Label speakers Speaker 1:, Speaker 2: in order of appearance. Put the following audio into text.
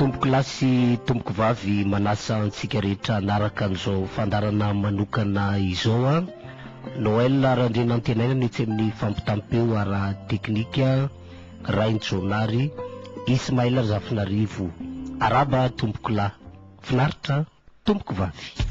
Speaker 1: Tompokolahy sy Tompokovavy manasa antsika rehetra hanaraka an'izao fandaharana manokana izao a. Noël Randrianantenaina no etsy amin'ny fampitam-peo ara teknika, Rainjaonary Ismaël Razafinarivo. Araba Tompokolahy. Finaritra Tompokovavy.